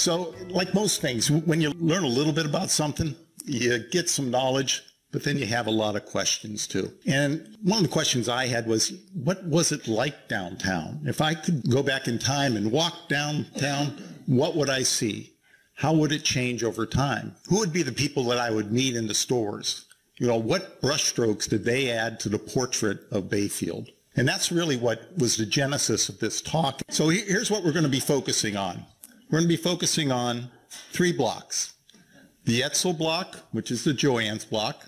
So, like most things, when you learn a little bit about something, you get some knowledge, but then you have a lot of questions too. And one of the questions I had was, what was it like downtown? If I could go back in time and walk downtown, what would I see? How would it change over time? Who would be the people that I would meet in the stores? You know, what brushstrokes did they add to the portrait of Bayfield? And that's really what was the genesis of this talk. So here's what we're going to be focusing on. We're going to be focusing on three blocks. The Etsell block, which is the Joann's block,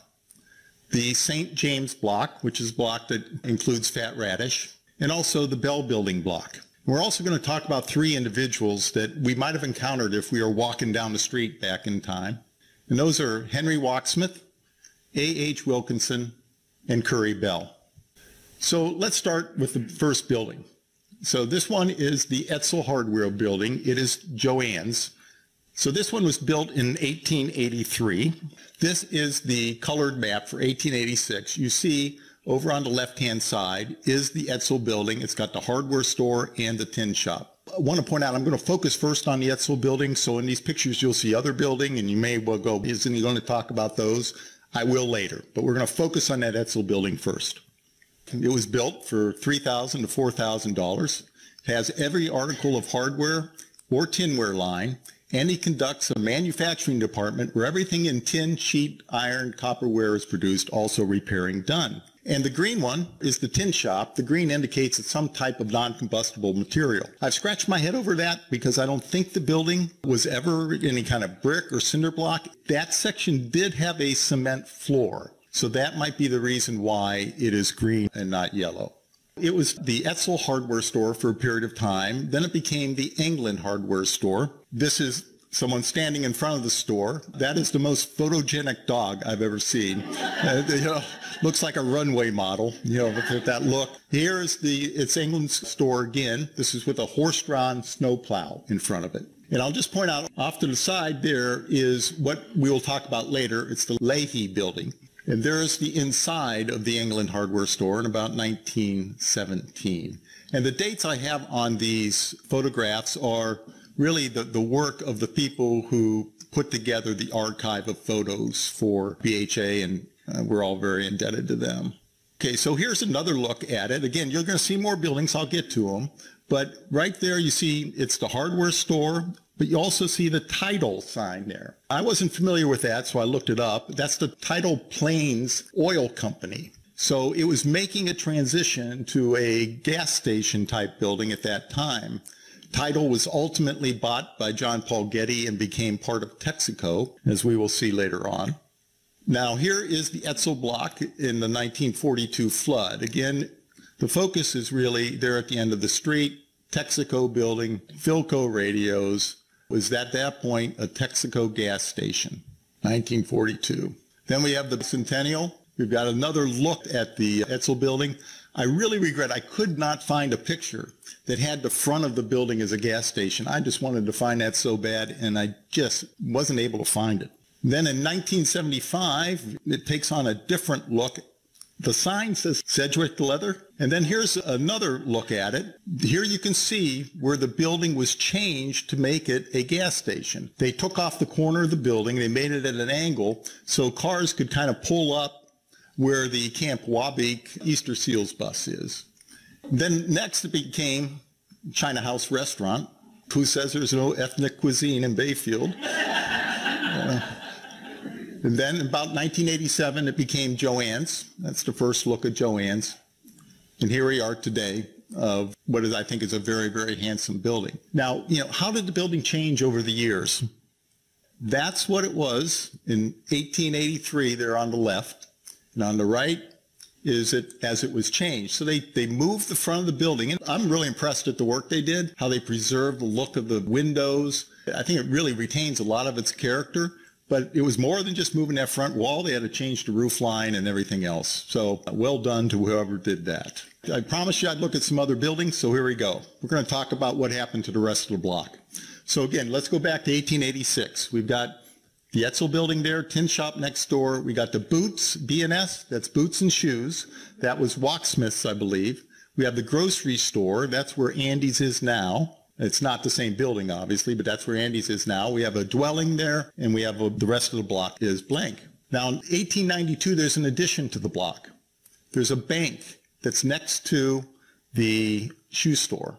the St. James block, which is a block that includes Fat Radish, and also the Bell Building block. We're also going to talk about three individuals that we might have encountered if we were walking down the street back in time. And those are Henry Wachsmuth, A.H. Wilkinson, and Curry Bell. So let's start with the first building. So this one is the Etsell Hardware building. It is Joann's. So this one was built in 1883. This is the colored map for 1886. You see over on the left-hand side is the Etsell building. It's got the hardware store and the tin shop. I want to point out, I'm going to focus first on the Etsell building. So in these pictures, you'll see other building and you may well go, isn't he going to talk about those? I will later, but we're going to focus on that Etsell building first. It was built for 3,000 to $4,000. It has every article of hardware or tinware line and he conducts a manufacturing department where everything in tin, sheet, iron, copperware is produced, also repairing done. And the green one is the tin shop. The green indicates it's some type of non-combustible material. I've scratched my head over that because I don't think the building was ever any kind of brick or cinder block. That section did have a cement floor. So that might be the reason why it is green and not yellow. It was the Etsell hardware store for a period of time. Then it became the England hardware store. This is someone standing in front of the store. That is the most photogenic dog I've ever seen. Uh, you know, looks like a runway model, you know, with that look. Here is the, it's England's store again. This is with a horse-drawn snowplow in front of it. And I'll just point out off to the side there is what we will talk about later. It's the Leahy building. And there is the inside of the England hardware store in about 1917. And the dates I have on these photographs are really the, the work of the people who put together the archive of photos for BHA, and uh, we're all very indebted to them. Okay, so here's another look at it. Again, you're going to see more buildings. I'll get to them. But right there, you see it's the hardware store, but you also see the title sign there. I wasn't familiar with that, so I looked it up. That's the Title Plains Oil Company. So it was making a transition to a gas station type building at that time. Title was ultimately bought by John Paul Getty and became part of Texaco, as we will see later on. Now here is the Etsell block in the 1942 flood. Again, the focus is really there at the end of the street, Texaco building, Philco radios, was at that point a Texaco gas station, 1942. Then we have the Centennial. We've got another look at the Etsell building. I really regret I could not find a picture that had the front of the building as a gas station. I just wanted to find that so bad, and I just wasn't able to find it. Then in 1975, it takes on a different look. The sign says Sedgwick Leather. And then here's another look at it. Here you can see where the building was changed to make it a gas station. They took off the corner of the building. They made it at an angle so cars could kind of pull up where the Camp Wawbeek Easter Seals bus is. Then next it became China House Restaurant. Who says there's no ethnic cuisine in Bayfield? And then about 1987 it became Joann's. That's the first look at Joann's. And here we are today of what is, I think is a very, very handsome building. Now, you know, how did the building change over the years? That's what it was in 1883 there on the left. And on the right is it as it was changed. So they, they moved the front of the building. And I'm really impressed at the work they did, how they preserved the look of the windows. I think it really retains a lot of its character. But it was more than just moving that front wall. They had to change the roof line and everything else. So uh, well done to whoever did that. I promised you I'd look at some other buildings, so here we go. We're going to talk about what happened to the rest of the block. So again, let's go back to 1886. We've got the Etsell building there, tin shop next door. We got the Boots, B&S, that's Boots and Shoes. That was Wachsmuth's, I believe. We have the grocery store. That's where Andy's is now. It's not the same building, obviously, but that's where Andy's is now. We have a dwelling there, and we have a, the rest of the block is blank. Now, in 1892, there's an addition to the block. There's a bank that's next to the shoe store.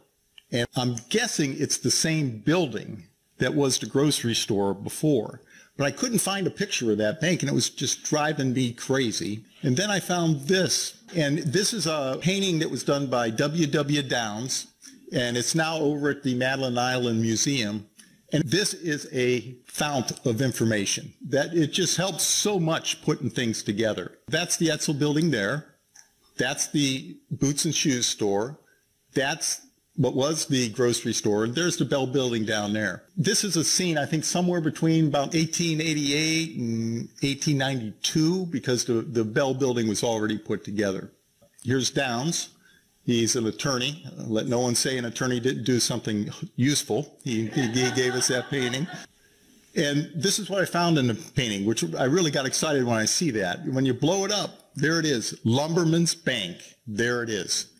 And I'm guessing it's the same building that was the grocery store before. But I couldn't find a picture of that bank, and it was just driving me crazy. And then I found this, and this is a painting that was done by W. W. Downs, and it's now over at the Madeline Island Museum. And this is a fount of information that it just helps so much putting things together. That's the Etsell building there. That's the boots and shoes store. That's what was the grocery store. And there's the Bell building down there. This is a scene, I think, somewhere between about 1888 and 1892 because the, the Bell building was already put together. Here's Downs. He's an attorney. Let no one say an attorney didn't do something useful. He, he, gave us that painting. And this is what I found in the painting, which I really got excited when I see that. When you blow it up, there it is, Lumberman's Bank. There it is.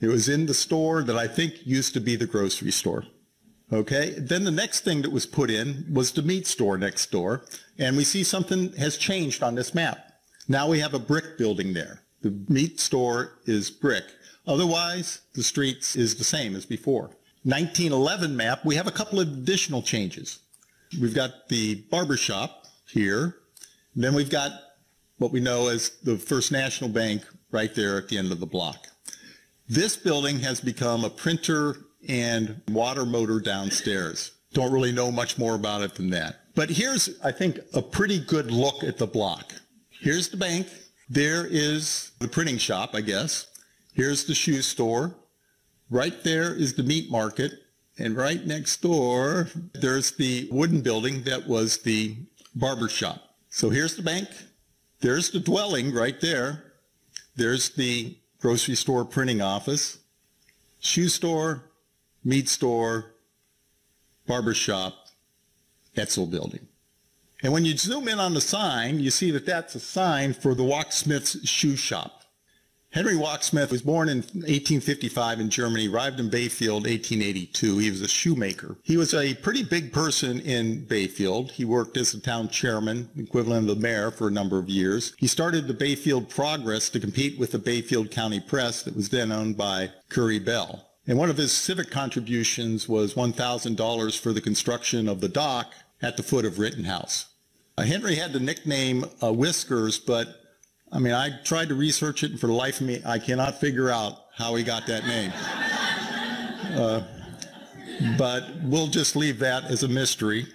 It was in the store that I think used to be the grocery store. Okay, then the next thing that was put in was the meat store next door, and we see something has changed on this map. Now we have a brick building there. The meat store is brick. Otherwise, the streets is the same as before. 1911 map, we have a couple of additional changes. We've got the barber shop here. Then we've got what we know as the First National Bank right there at the end of the block. This building has become a printer and water motor downstairs. Don't really know much more about it than that. But here's, I think, a pretty good look at the block. Here's the bank. There is the printing shop, I guess. Here's the shoe store. Right there is the meat market. And right next door, there's the wooden building that was the barber shop. So here's the bank. There's the dwelling right there. There's the grocery store printing office, shoe store, meat store, barber shop, Etsell building. And when you zoom in on the sign, you see that that's a sign for the Wachsmuth's shoe shop. Henry Wachsmuth was born in 1855 in Germany, arrived in Bayfield 1882. He was a shoemaker. He was a pretty big person in Bayfield. He worked as the town chairman, equivalent of the mayor, for a number of years. He started the Bayfield Progress to compete with the Bayfield County Press that was then owned by Curry Bell. And one of his civic contributions was $1,000 for the construction of the dock at the foot of Rittenhouse. Uh, Henry had the nickname uh, Whiskers, but I mean, I tried to research it, and for the life of me, I cannot figure out how he got that name. Uh, but we'll just leave that as a mystery.